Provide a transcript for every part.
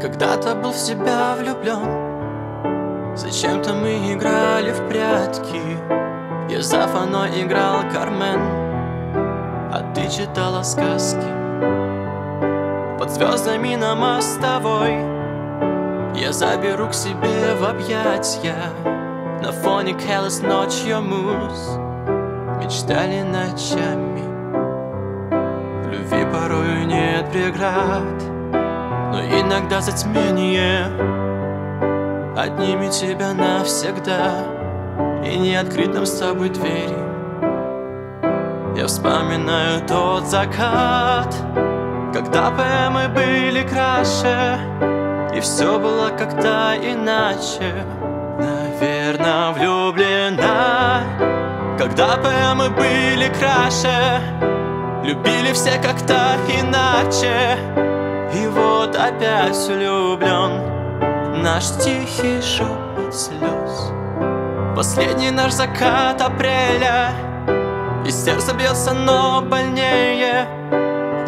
Когда-то был в себя влюблен Зачем-то мы играли в прятки. Я за Фано играл Кармен А ты читала сказки. Под звездами на мостовой Я заберу к себе в объятья. На фоне Кэллс ночью муз. Мечтали ночами. В любви порою нет преград но иногда затмение Отнимет тебя навсегда И не открыть нам с тобой двери. Я вспоминаю тот закат Когда поэмы были краше И все было как-то иначе. Наверное, влюблена Когда поэмы были краше Любили все как-то иначе опять влюблен Наш тихий шепот слез Последний наш закат апреля. И сердце бьется, но больнее.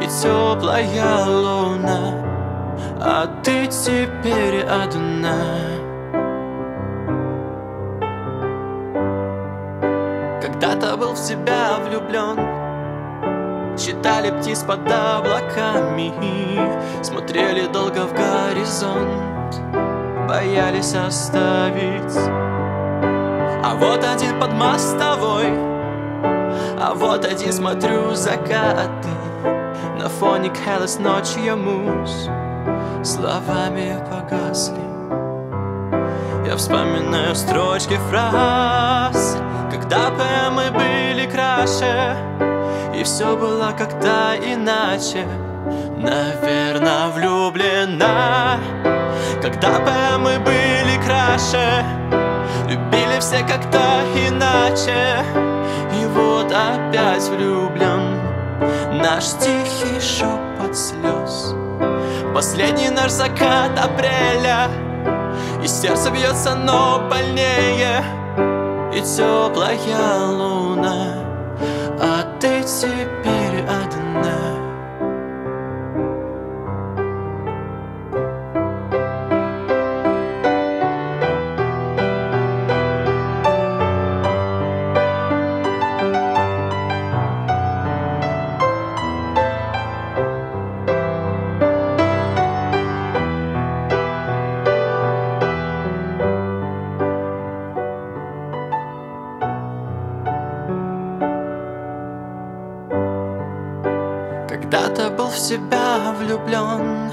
И теплая луна. А ты теперь одна. Когда-то был в себя влюблен Считали птиц под облаками Смотрели долго в горизонт Боялись оставить. А вот один под мостовой А вот один смотрю закаты. На фоне Кэллс ночью муз Словами погасли. Я вспоминаю строчки фраз Когда поэмы были краше и все было как-то иначе. Наверное, влюблена. Когда бы мы были краше Любили все как-то иначе. И вот опять влюблен. Наш тихий шепот слез Последний наш закат апреля. И сердце бьется, но больнее. И теплая луна Когда-то был в себя влюблен